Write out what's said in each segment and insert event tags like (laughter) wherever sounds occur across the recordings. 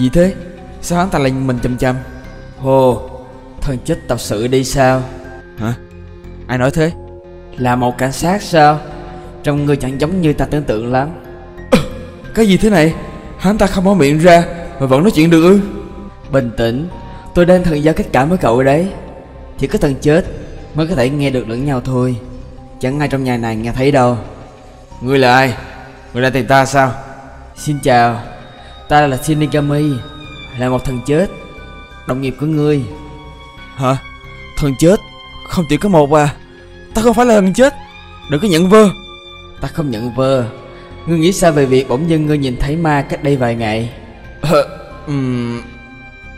Gì thế? Sao hắn ta lại nhìn mình chăm chăm? Hồ, thần chết tập sự đi sao? Hả? Ai nói thế? Là một cảnh sát sao? Trông người chẳng giống như ta tưởng tượng lắm (coughs) Cái gì thế này? Hắn ta không mở miệng ra Mà vẫn nói chuyện được ư? Bình tĩnh Tôi đang thần giao kết cảm với cậu đấy Chỉ có thần chết Mới có thể nghe được lẫn nhau thôi Chẳng ai trong nhà này nghe thấy đâu Ngươi là ai? Ngươi đã tìm ta sao? Xin chào Ta là Shinigami Là một thần chết. Đồng nghiệp của ngươi. Hả? Thần chết? Không chỉ có một à? Ta không phải là thần chết. Đừng có nhận vơ. Ta không nhận vơ. Ngươi nghĩ sao về việc bỗng dưng ngươi nhìn thấy ma cách đây vài ngày? Ờ, ừm,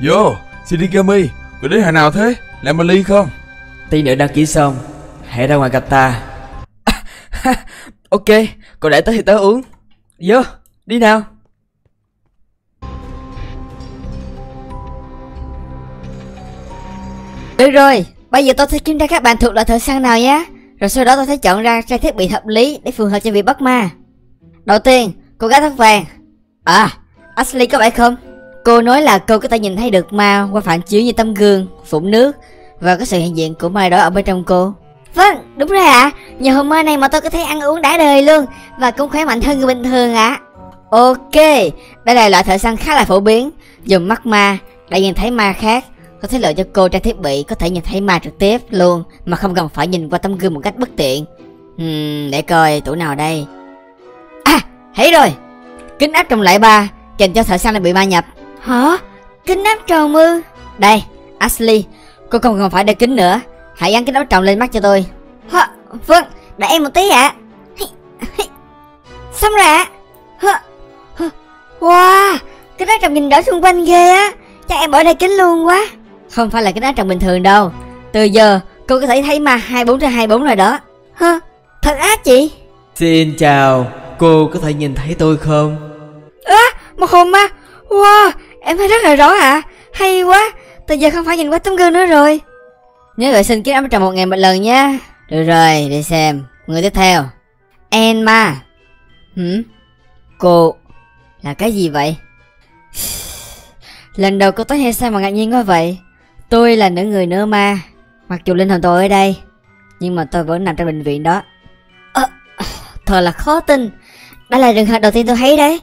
Vô, Shinigami, người đến hồi nào thế? Làm mà ly không? Tí nữa đăng ký xong Hãy ra ngoài gặp ta. (laughs) Ok, cậu để tới thì tớ uống. Vô, đi nào Được rồi, bây giờ tôi sẽ kiểm tra các bạn thuộc loại thợ săn nào nhé. Rồi sau đó tôi sẽ chọn ra trang thiết bị hợp lý để phù hợp cho việc bắt ma. Đầu tiên, cô gái tóc vàng. À, Ashley có phải không? Cô nói là cô có thể nhìn thấy được ma qua phản chiếu như tấm gương, phụng nước và có sự hiện diện của ma đó ở bên trong cô. Vâng, đúng rồi ạ. À. Nhờ hôm mai này mà tôi có thể ăn uống đã đời luôn và cũng khỏe mạnh hơn người bình thường ạ. À. Ok, đây là loại thợ săn khá là phổ biến, dùng mắt ma để nhìn thấy ma khác có thể lợi cho cô trang thiết bị có thể nhìn thấy ma trực tiếp luôn mà không cần phải nhìn qua tấm gương một cách bất tiện. Hmm, để coi tủ nào đây. À, thấy rồi. Kính áp tròng lại ba kèm cho thợ săn đã bị ma nhập. Hả? Kính áp tròng ư? Đây, Ashley, cô không cần phải đeo kính nữa. Hãy gắn kính áp tròng lên mắt cho tôi. Hả? Vâng, để em một tí ạ. À. Xong rồi ạ. À. Wow, kính áp tròng nhìn rõ xung quanh ghê á. Chắc em bỏ đây kính luôn quá. Không phải là cái áo tròng bình thường đâu Từ giờ cô có thể thấy ma 24 trên 24 rồi đó Hả? Thật ác chị Xin chào Cô có thể nhìn thấy tôi không? À, một hồn ma Wow, em thấy rất là rõ ạ à. Hay quá Từ giờ không phải nhìn qua tấm gương nữa rồi Nhớ vệ sinh kiếm ấm trồng một ngày một lần nha Được rồi, đi xem Người tiếp theo Enma Hử? Cô Là cái gì vậy? Lần đầu cô tới hay sao mà ngạc nhiên quá vậy Tôi là nữ người nữ ma. Mặc dù linh hồn tôi ở đây Nhưng mà tôi vẫn nằm trong bệnh viện đó. À, Thật là khó tin. Đây là trường hợp đầu tiên tôi thấy đấy.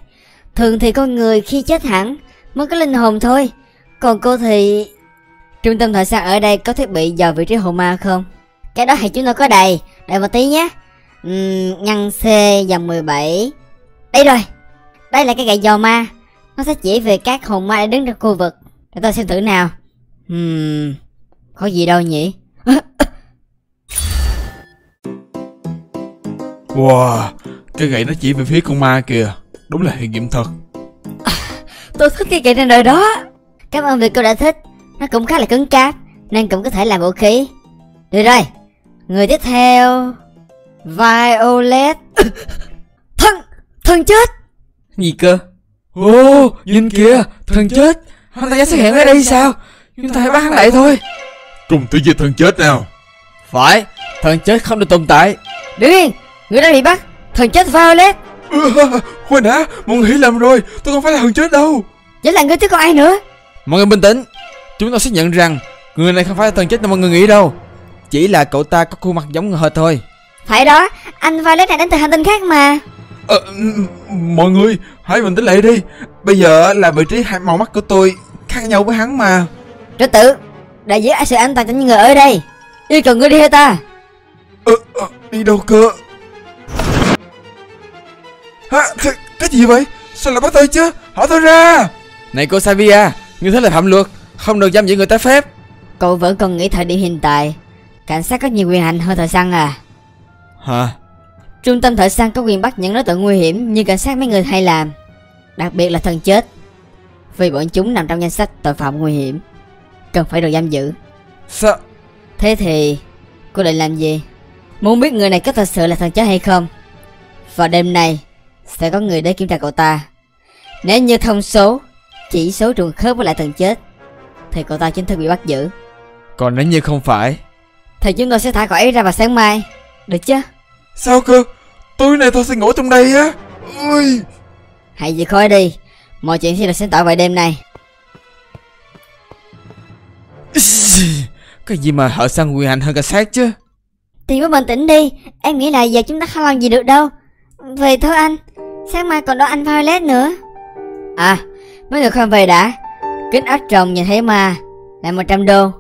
Thường thì con người khi chết hẳn Mới có linh hồn thôi. Còn cô thì Trung tâm thời gian ở đây có thiết bị dò vị trí hồn ma không? Cái đó thì chúng tôi có đầy. Đợi một tí nhé. Uhm, Ngăn C dòng 17 Đây rồi. Đây là cái gậy dò ma. Nó sẽ chỉ về các hồn ma đã đứng trong khu vực. Để tôi xem thử nào. Hmm, có gì đâu nhỉ? wow, cái gậy nó chỉ về phía con ma kìa. Đúng là hiện nghiệm thật. À, tôi thích cái gậy này rồi đó. Cảm ơn vì cô đã thích. Nó cũng khá là cứng cáp, nên cũng có thể làm vũ khí. Được rồi, người tiếp theo... Violet. thân, thân chết. Gì cơ? Ô, oh, nhìn kìa, thần chết. Hắn ta xuất hiện ở đây sao? Chúng ta hãy bắt hắn lại thôi. Cùng tiêu diệt thần chết nào. Phải Thần chết không được tồn tại. Đứng yên Người đã bị bắt Thần chết Violet. Ừ, Khoan đã Mọi người hiểu lầm rồi Tôi không phải là thần chết đâu. Vậy là người chứ còn ai nữa? Mọi người bình tĩnh Chúng tôi xác nhận rằng Người này không phải là thần chết như mọi người nghĩ đâu. Chỉ là cậu ta có khuôn mặt giống người hệt thôi. Phải đó Anh Violet này đến từ hành tinh khác mà. Ờ, Mọi người Hãy bình tĩnh lại đi. Bây giờ là vị trí hai màu mắt của tôi Khác nhau với hắn mà Trật tự Đại giữ sự an toàn cho những người ở đây. Yêu cầu ngươi đi theo ta. Ờ, ờ, Đi đâu cơ? Hả cái, cái gì vậy? Sao lại bắt tôi chứ? Hỏi tôi ra. Này cô Savia Như thế là phạm luật Không được giam giữ người trái phép. Cậu vẫn còn nghĩ thời điểm hiện tại Cảnh sát có nhiều quyền hành hơn thợ săn à? Hả? Trung tâm thợ săn có quyền bắt những đối tượng nguy hiểm Như cảnh sát mấy người hay làm Đặc biệt là thần chết. Vì bọn chúng nằm trong danh sách tội phạm nguy hiểm cần phải được giam giữ. Sao? Thế thì Cô định làm gì? Muốn biết người này có thật sự là thần chết hay không? Vào đêm nay Sẽ có người đến kiểm tra cậu ta. Nếu như thông số Chỉ số trùng khớp với lại thần chết Thì cậu ta chính thức bị bắt giữ. Còn nếu như không phải? Thì chúng tôi sẽ thả cậu ấy ra vào sáng mai. Được chứ? Sao cơ? Tối nay tôi sẽ ngủ trong đây á. Ui. Hãy chịu khói đi. Mọi chuyện sẽ được sáng tỏ vào đêm nay (laughs) Cái gì mà họ sang quyền hành hơn cảnh sát chứ? Tiền mới bình tĩnh đi Em nghĩ là giờ chúng ta không làm gì được đâu. Về thôi anh Sáng mai còn đón anh Violet nữa. À Mấy người không về đã. Kính áp trồng nhìn thấy ma Là 100 đô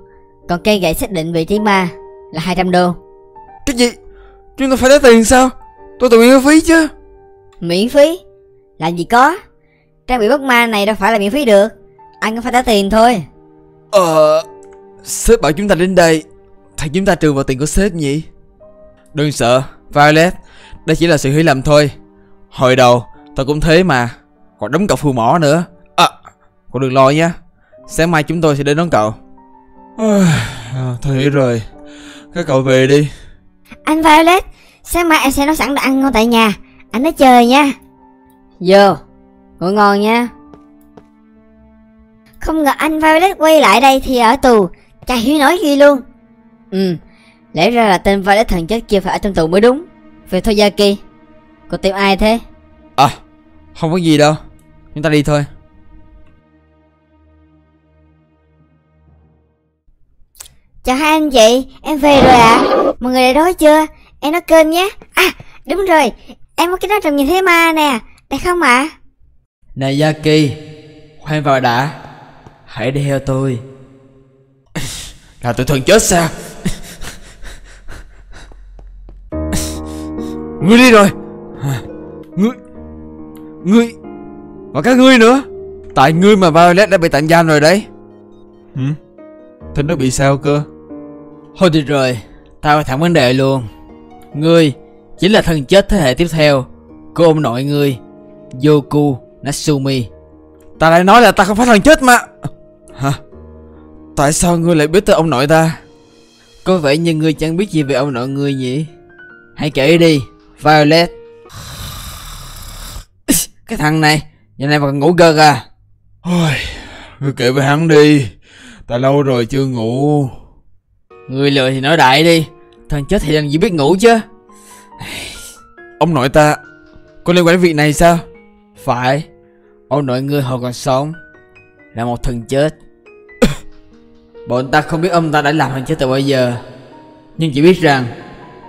Còn cây gậy xác định vị trí ma Là 200 đô. Cái gì? Chúng ta phải lấy tiền sao? Tôi tự nguyện phí chứ. Miễn phí? Làm gì có. Trang bị bất ma này đâu phải là miễn phí được. Anh cũng phải trả tiền thôi. Ờ Sếp bảo chúng ta đến đây. Thì chúng ta trừ vào tiền của sếp nhỉ? Đừng sợ Violet. Đây chỉ là sự hiểu lầm thôi. Hồi đầu tôi cũng thế mà. Còn đóng cậu phù mỏ nữa. À Cậu đừng lo nha Sáng mai chúng tôi sẽ đến đón cậu. À, Thôi hiểu rồi. Các cậu về đi. Anh Violet Sáng mai em sẽ nấu sẵn đồ ăn ngon tại nhà. Anh nói chờ nha. Vô Ngủ ngon nha. Không ngờ anh Violet quay lại đây thì ở tù Chả hiểu nổi gì luôn. Ừ Lẽ ra là tên Violet thần chết kia phải ở trong tù mới đúng. Về thôi Yaki Cô tìm ai thế? À Không có gì đâu. Chúng ta đi thôi. Chào hai anh chị Em về rồi ạ. À. Mọi người đã đói chưa? Em nấu cơm nhé. À đúng rồi. Em có cái nắp trồng nhìn thấy ma nè. Đẹp không ạ? À? Này Yaki Khoan vào đã. Hãy đi theo tôi Là tụi thần chết sao? Ngươi đi rồi. Ngươi Ngươi Và các ngươi nữa? Tại ngươi mà Violet đã bị tạm giam rồi đấy. Hử? Thế nó bị sao cơ? Thôi được rồi Tao hỏi thẳng vấn đề luôn. Ngươi Chính là thần chết thế hệ tiếp theo Của ông nội ngươi Yoku Natsumi. Ta lại nói là ta không phải thần chết mà. Hả Tại sao ngươi lại biết tới ông nội ta? Có vẻ như ngươi chẳng biết gì về ông nội ngươi nhỉ? Hãy kể đi Violet. (laughs) Cái thằng này Giờ này mà còn ngủ gật à Ôi, Ngươi kể với hắn đi. Ta lâu rồi chưa ngủ. Ngươi lừa thì nói đại đi. Thần chết thì làm gì biết ngủ chứ? Ông nội ta Có liên quan đến việc này sao? Phải Ông nội ngươi hồi còn sống Là một thần chết Bọn ta không biết ông ta đã làm thần chết từ bao giờ. Nhưng chỉ biết rằng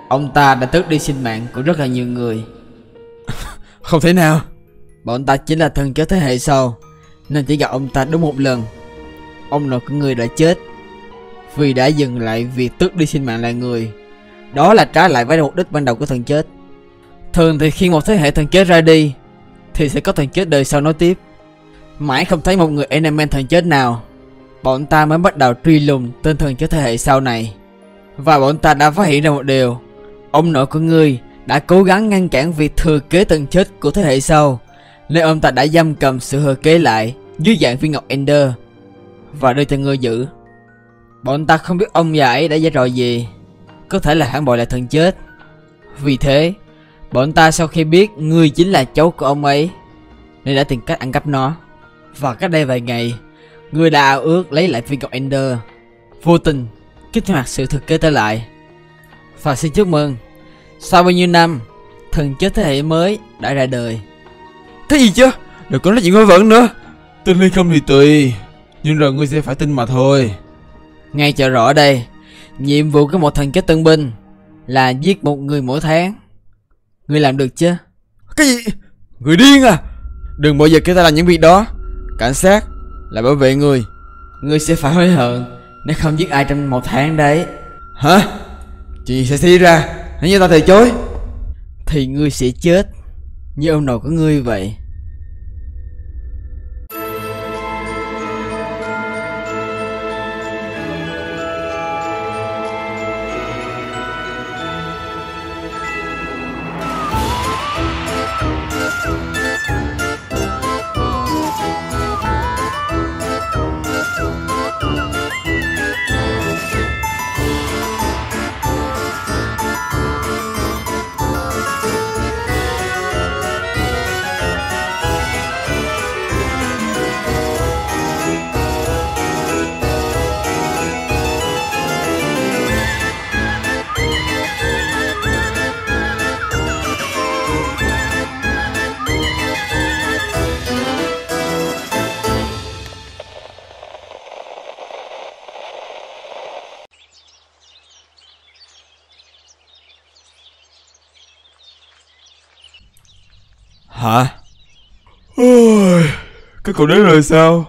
Ông ta đã tước đi sinh mạng của rất là nhiều người. (laughs) Không thể nào. Bọn ta chính là thần chết thế hệ sau Nên chỉ gặp ông ta đúng một lần. Ông nội của người đã chết Vì đã dừng lại việc tước đi sinh mạng lại người. Đó là trái lại với mục đích ban đầu của thần chết. Thường thì khi một thế hệ thần chết ra đi Thì sẽ có thần chết đời sau nối tiếp. Mãi không thấy một người element thần chết nào Bọn ta mới bắt đầu truy lùng tên thần chết thế hệ sau này. Và bọn ta đã phát hiện ra một điều. Ông nội của ngươi đã cố gắng ngăn cản việc thừa kế thần chết của thế hệ sau, Nên ông ta đã giam cầm sự thừa kế lại dưới dạng viên ngọc Ender. Và đưa cho ngươi giữ. Bọn ta không biết ông già ấy đã giả trò gì. Có thể là hãng bội lại thần chết. Vì thế, Bọn ta sau khi biết ngươi chính là cháu của ông ấy, Nên đã tìm cách ăn cắp nó. Và cách đây vài ngày Ngươi đã ao ước lấy lại viên ngọc Ender. Vô tình kích hoạt sự thực kế trở lại. Và xin chúc mừng Sau bao nhiêu năm Thần chết thế hệ mới đã ra đời. Cái gì chứ? Đừng có nói chuyện vớ vẩn nữa. Tin hay không thì tùy Nhưng rồi ngươi sẽ phải tin mà thôi. Ngay cho rõ đây Nhiệm vụ của một thần kết tân binh Là giết một người mỗi tháng. Ngươi làm được chứ? Cái gì? Người điên à? Đừng bao giờ kêu ta làm những việc đó. Cảnh sát là bảo vệ người. Ngươi sẽ phải hối hận Nếu không giết ai trong một tháng đấy. Hả? Chuyện sẽ xảy ra? Nếu như ta từ chối. Thì ngươi sẽ chết Như ông nội của ngươi vậy Hả? Ôi, Các cậu đến rồi sao?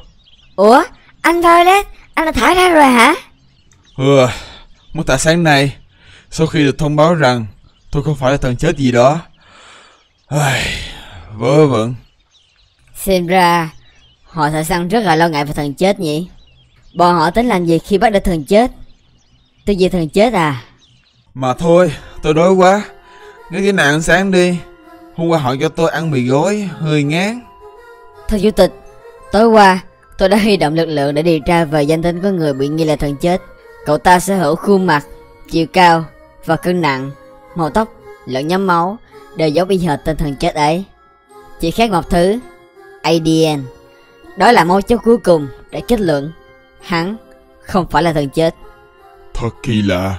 Ủa anh toilet Anh đã thả ra rồi hả? Ừ, mất tại sáng nay Sau khi được thông báo rằng Tôi không phải là thần chết gì đó. Ai, Vớ vẩn. Xem ra Họ thợ săn rất là lo ngại về thần chết nhỉ. Bọn họ tính làm gì khi bắt được thần chết? Tôi về thần chết à? Mà thôi, tôi đói quá. Nghe cái ăn sáng đi Hôm qua họ cho tôi ăn mì gói Hơi ngán. Thưa chủ tịch Tối qua tôi đã huy động lực lượng để điều tra về danh tính của người bị nghi là thần chết. Cậu ta sở hữu khuôn mặt Chiều cao Và cân nặng Màu tóc Lẫn nhóm máu Đều giống y hệt tên thần chết ấy. Chỉ khác một thứ ADN Đó là mấu chốt cuối cùng để kết luận Hắn không phải là thần chết. Thật kỳ lạ.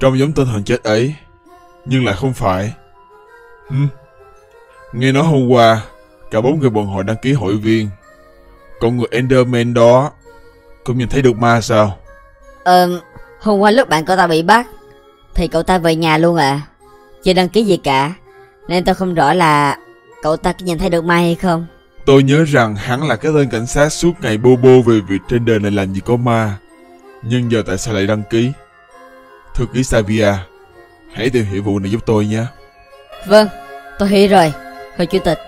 Trông giống tên thần chết ấy Nhưng lại không phải. Hừm? Nghe nói hôm qua Cả bốn người bọn họ đăng ký hội viên. Còn người Enderman đó Cũng nhìn thấy được ma sao? Ờm Hôm qua lúc bạn cậu ta bị bắt Thì cậu ta về nhà luôn à? Chưa đăng ký gì cả Nên tôi không rõ là Cậu ta có nhìn thấy được Mai hay không. Tôi nhớ rằng hắn là cái tên cảnh sát suốt ngày bô bô về việc trên đời này làm gì có ma. Nhưng giờ tại sao lại đăng ký? Thư ký Savia Hãy tìm hiểu vụ này giúp tôi nhé. Vâng Tôi hiểu rồi Thưa chủ tịch.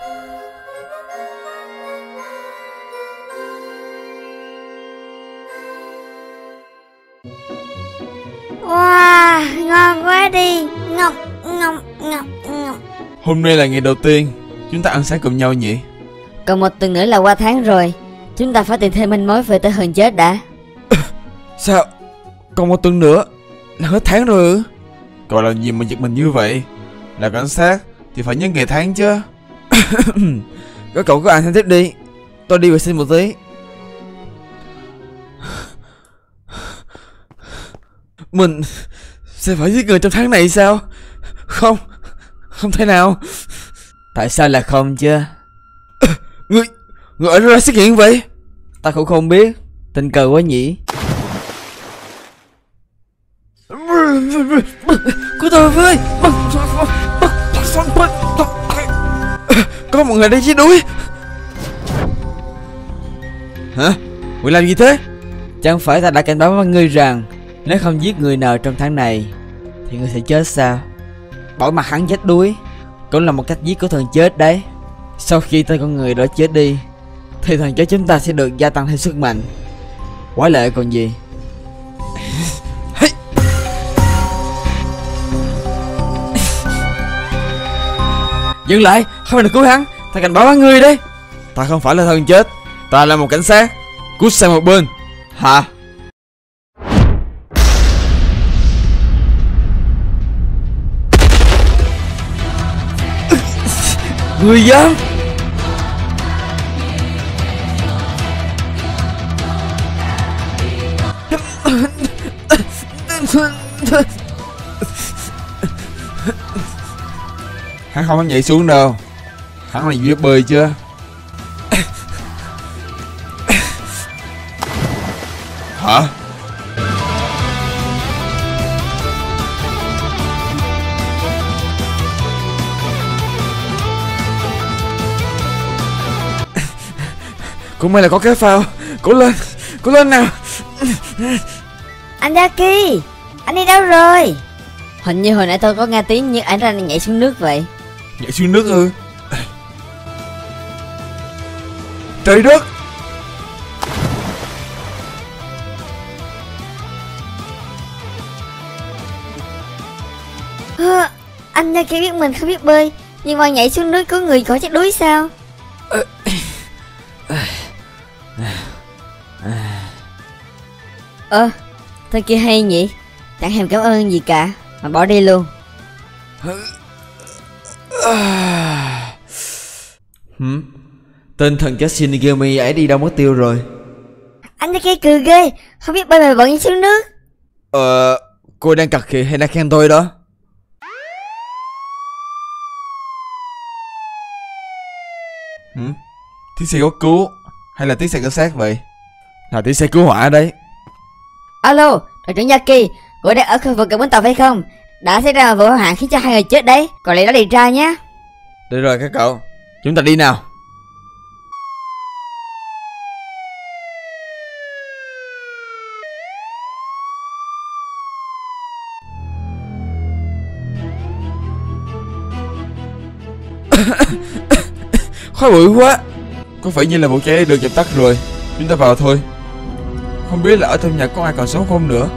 Wow, ngon quá đi. Ngọc, ngọc, ngọc, ngọc. Hôm nay là ngày đầu tiên Chúng ta ăn sáng cùng nhau nhỉ? Còn một tuần nữa là qua tháng rồi. Chúng ta phải tìm thêm manh mối về tới thần chết đã. (laughs) Sao? Còn một tuần nữa là hết tháng rồi? Cậu làm gì mà giật mình như vậy? Là cảnh sát Thì phải nhớ ngày tháng chứ (coughs) Các cậu cứ ăn thêm tiếp đi. Tôi đi vệ sinh một tí. Mình sẽ phải giết người trong tháng này sao? Không Không thể nào. Tại sao là không chứ? (coughs) Người Người ở đâu ra xuất hiện vậy? Ta cũng không biết. Tình cờ quá nhỉ? (coughs) Cứu tôi với Có một người đang giết đuổi Hả? Người làm gì thế? Chẳng phải ta đã cảnh báo với ngươi rằng Nếu không giết người nào trong tháng này Thì ngươi sẽ chết sao? Bỏ mặt hắn chết đuối. Cũng là một cách giết của thần chết đấy. Sau khi tên con người đó chết đi Thì thần chết chúng ta sẽ được gia tăng thêm sức mạnh. Quá lệ còn gì Dừng lại, không phải được cứu hắn. Ta cảnh báo các ngươi đấy. Ta không phải là thần chết Ta là một cảnh sát. Cút sang một bên. Hả? Người dám. Hắn không có nhảy xuống đâu. Hắn là biết bơi chưa Hả? Cũng may là có cái phao. Cố lên. Cố lên nào. Anh Jackie Anh đi đâu rồi? Hình như hồi nãy tôi có nghe tiếng như anh đang nhảy xuống nước vậy Nhảy xuống nước ư. Trời đất. Hơ, Anh Jackie biết mình không biết bơi Nhưng mà nhảy xuống nước có người khỏi chết đuối sao? Ơ Tên kia hay nhỉ. Chẳng thèm cảm ơn gì cả Mà bỏ đi luôn (sighs) Hử? Tên thần chết Shinigami ấy đi đâu mất tiêu rồi? Anh Jackie cười ghê Không biết bơi mà vẫn nhảy xuống nước Ờ Cô đang cặc khịa hay đang khen tôi đó? Hử? Tiếng xe có cứu Hay là tiếng xe cảnh sát vậy? Là tiếng xe cứu hỏa đấy. Alo Đội trưởng Yaki Cô đang ở khu vực gần bến tàu phải không đã xảy ra vụ hỏa hoạn khiến cho hai người chết đấy. Còn lại đó điều tra nhé. Được rồi các cậu. Chúng ta đi nào. (coughs) Khói bụi quá. Có phải như là vụ cháy được dập tắt rồi? Chúng ta vào thôi. Không biết là ở trong nhà có ai còn sống không nữa.